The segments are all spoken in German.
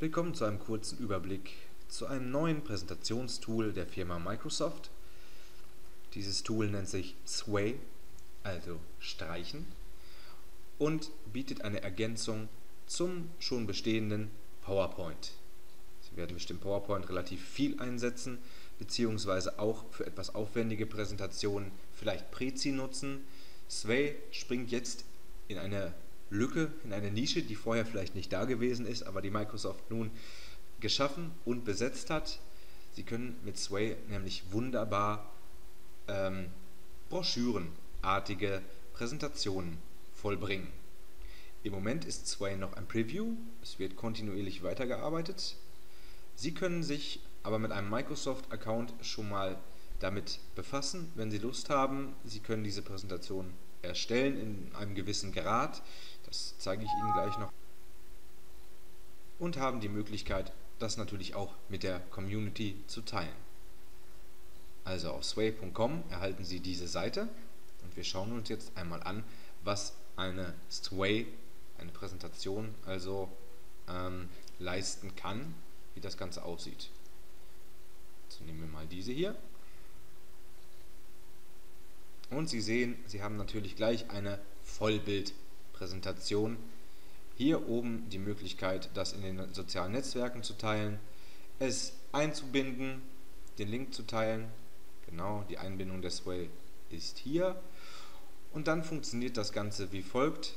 Willkommen zu einem kurzen Überblick zu einem neuen Präsentationstool der Firma Microsoft. Dieses Tool nennt sich Sway, also streichen, und bietet eine Ergänzung zum schon bestehenden PowerPoint. Sie werden bestimmt PowerPoint relativ viel einsetzen, beziehungsweise auch für etwas aufwendige Präsentationen vielleicht Prezi nutzen. Sway springt jetzt in eine Lücke, in eine Nische, die vorher vielleicht nicht da gewesen ist, aber die Microsoft nun geschaffen und besetzt hat. Sie können mit Sway nämlich wunderbar ähm, broschürenartige Präsentationen vollbringen. Im Moment ist Sway noch ein Preview, es wird kontinuierlich weitergearbeitet. Sie können sich aber mit einem Microsoft-Account schon mal damit befassen, wenn Sie Lust haben. Sie können diese Präsentation erstellen in einem gewissen Grad, das zeige ich Ihnen gleich noch, und haben die Möglichkeit, das natürlich auch mit der Community zu teilen. Also auf sway.com erhalten Sie diese Seite und wir schauen uns jetzt einmal an, was eine Sway, eine Präsentation, also ähm, leisten kann, wie das Ganze aussieht. So nehmen wir mal diese hier. Und Sie sehen, Sie haben natürlich gleich eine Vollbildpräsentation. Hier oben die Möglichkeit, das in den sozialen Netzwerken zu teilen, es einzubinden, den Link zu teilen. Genau, die Einbindung des Way ist hier. Und dann funktioniert das Ganze wie folgt.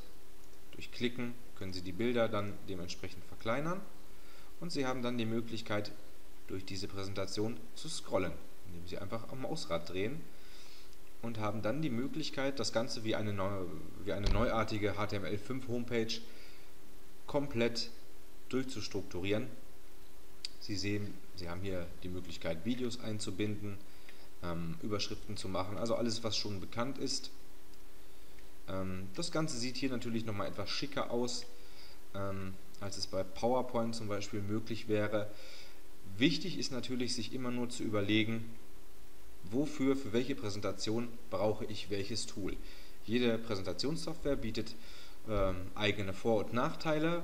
Durch Klicken können Sie die Bilder dann dementsprechend verkleinern und Sie haben dann die Möglichkeit, durch diese Präsentation zu scrollen, indem Sie einfach am Mausrad drehen und haben dann die Möglichkeit, das Ganze wie eine, neu, wie eine neuartige HTML5 Homepage komplett durchzustrukturieren. Sie sehen, Sie haben hier die Möglichkeit, Videos einzubinden, ähm, Überschriften zu machen, also alles, was schon bekannt ist. Ähm, das Ganze sieht hier natürlich nochmal etwas schicker aus, ähm, als es bei PowerPoint zum Beispiel möglich wäre. Wichtig ist natürlich, sich immer nur zu überlegen, wofür, für welche Präsentation brauche ich welches Tool. Jede Präsentationssoftware bietet ähm, eigene Vor- und Nachteile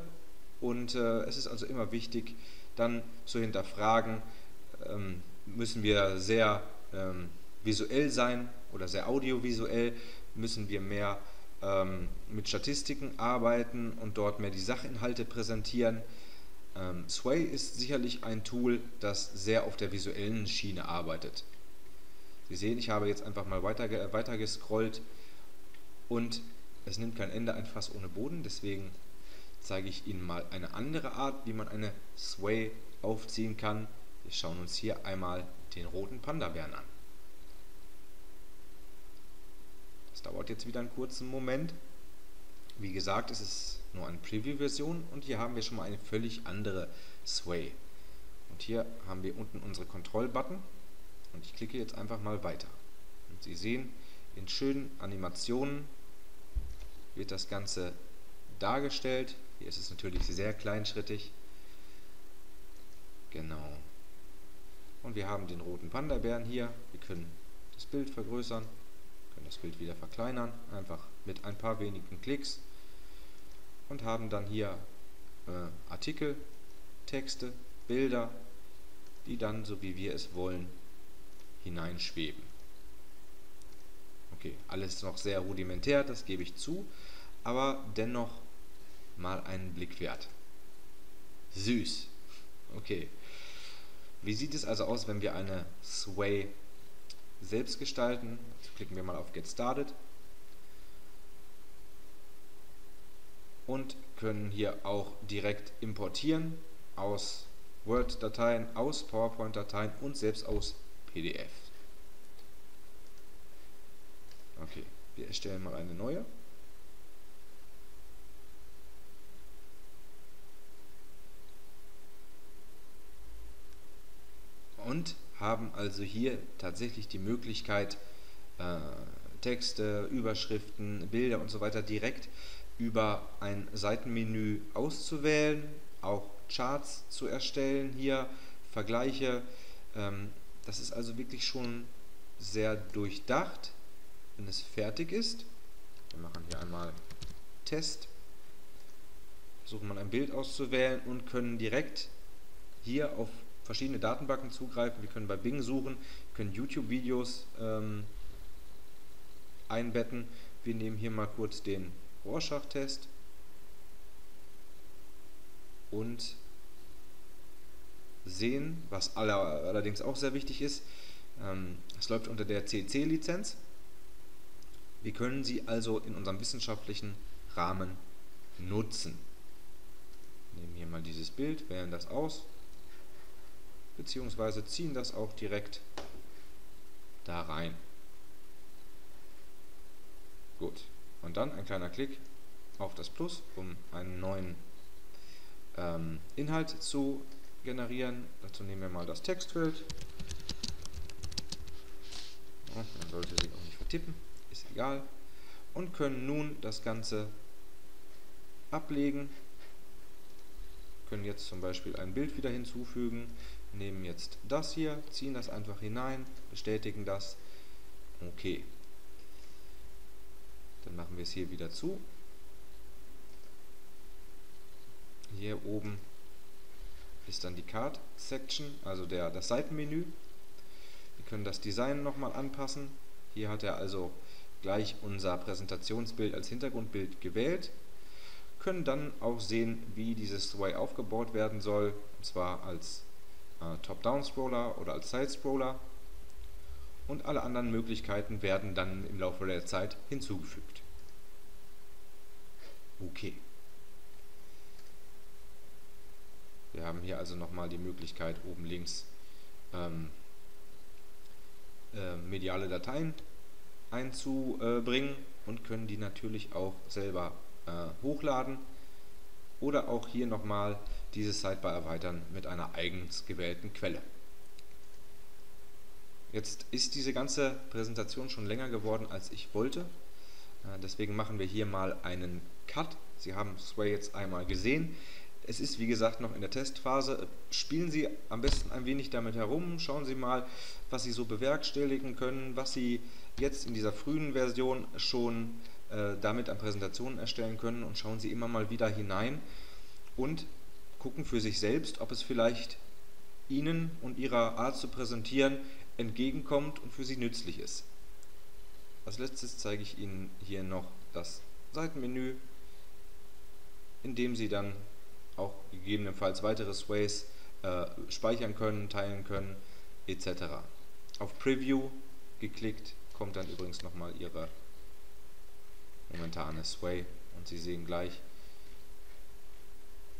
und äh, es ist also immer wichtig, dann zu hinterfragen, ähm, müssen wir sehr ähm, visuell sein oder sehr audiovisuell, müssen wir mehr ähm, mit Statistiken arbeiten und dort mehr die Sachinhalte präsentieren. Ähm, Sway ist sicherlich ein Tool, das sehr auf der visuellen Schiene arbeitet. Sie sehen, ich habe jetzt einfach mal weiter, weiter gescrollt und es nimmt kein Ende, ein Fass ohne Boden, deswegen zeige ich Ihnen mal eine andere Art, wie man eine Sway aufziehen kann. Wir schauen uns hier einmal den roten Panda-Bären an. Das dauert jetzt wieder einen kurzen Moment. Wie gesagt, es ist nur eine Preview-Version und hier haben wir schon mal eine völlig andere Sway. Und hier haben wir unten unsere Kontroll-Button und ich klicke jetzt einfach mal weiter. Und Sie sehen, in schönen Animationen wird das Ganze dargestellt. Hier ist es natürlich sehr kleinschrittig. Genau. Und wir haben den roten Panda-Bären hier. Wir können das Bild vergrößern, können das Bild wieder verkleinern, einfach mit ein paar wenigen Klicks. Und haben dann hier äh, Artikel, Texte, Bilder, die dann, so wie wir es wollen, hineinschweben. Okay, alles noch sehr rudimentär, das gebe ich zu, aber dennoch mal einen Blick wert. Süß. Okay. Wie sieht es also aus, wenn wir eine Sway selbst gestalten? Also klicken wir mal auf Get Started und können hier auch direkt importieren aus Word-Dateien, aus PowerPoint-Dateien und selbst aus PDF. Okay, wir erstellen mal eine neue. Und haben also hier tatsächlich die Möglichkeit, äh, Texte, Überschriften, Bilder und so weiter direkt über ein Seitenmenü auszuwählen, auch Charts zu erstellen, hier Vergleiche ähm, das ist also wirklich schon sehr durchdacht, wenn es fertig ist. Wir machen hier einmal Test. versuchen mal ein Bild auszuwählen und können direkt hier auf verschiedene Datenbanken zugreifen. Wir können bei Bing suchen, können YouTube-Videos ähm, einbetten. Wir nehmen hier mal kurz den Rorschach-Test und sehen, was allerdings auch sehr wichtig ist, ähm, es läuft unter der CC-Lizenz. Wir können sie also in unserem wissenschaftlichen Rahmen nutzen. Nehmen hier mal dieses Bild, wählen das aus, beziehungsweise ziehen das auch direkt da rein. Gut, und dann ein kleiner Klick auf das Plus, um einen neuen ähm, Inhalt zu generieren. Dazu nehmen wir mal das Textfeld. Ja, man sollte sich auch nicht vertippen, egal. Und können nun das Ganze ablegen. Können jetzt zum Beispiel ein Bild wieder hinzufügen. Nehmen jetzt das hier, ziehen das einfach hinein, bestätigen das. Okay. Dann machen wir es hier wieder zu. Hier oben ist dann die Card Section, also der, das Seitenmenü. Wir können das Design nochmal anpassen. Hier hat er also gleich unser Präsentationsbild als Hintergrundbild gewählt. Können dann auch sehen, wie dieses Sway aufgebaut werden soll, und zwar als äh, Top-Down-Scroller oder als Side-Scroller. Und alle anderen Möglichkeiten werden dann im Laufe der Zeit hinzugefügt. Okay. Wir haben hier also nochmal die Möglichkeit, oben links ähm, äh, mediale Dateien einzubringen und können die natürlich auch selber äh, hochladen oder auch hier nochmal dieses Sidebar erweitern mit einer eigens gewählten Quelle. Jetzt ist diese ganze Präsentation schon länger geworden, als ich wollte. Äh, deswegen machen wir hier mal einen Cut. Sie haben Sway jetzt einmal gesehen. Es ist wie gesagt noch in der Testphase. Spielen Sie am besten ein wenig damit herum, schauen Sie mal, was Sie so bewerkstelligen können, was Sie jetzt in dieser frühen Version schon äh, damit an Präsentationen erstellen können und schauen Sie immer mal wieder hinein und gucken für sich selbst, ob es vielleicht Ihnen und Ihrer Art zu präsentieren entgegenkommt und für Sie nützlich ist. Als letztes zeige ich Ihnen hier noch das Seitenmenü, in dem Sie dann auch gegebenenfalls weitere Sways äh, speichern können, teilen können, etc. Auf Preview geklickt kommt dann übrigens nochmal Ihre momentane Sway und Sie sehen gleich,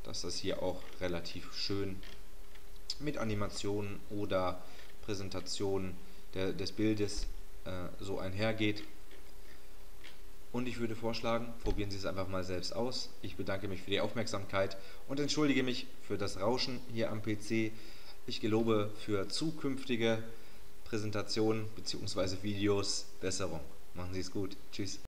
dass das hier auch relativ schön mit Animationen oder Präsentationen der, des Bildes äh, so einhergeht. Und ich würde vorschlagen, probieren Sie es einfach mal selbst aus. Ich bedanke mich für die Aufmerksamkeit und entschuldige mich für das Rauschen hier am PC. Ich gelobe für zukünftige Präsentationen bzw. Videos Besserung. Machen Sie es gut. Tschüss.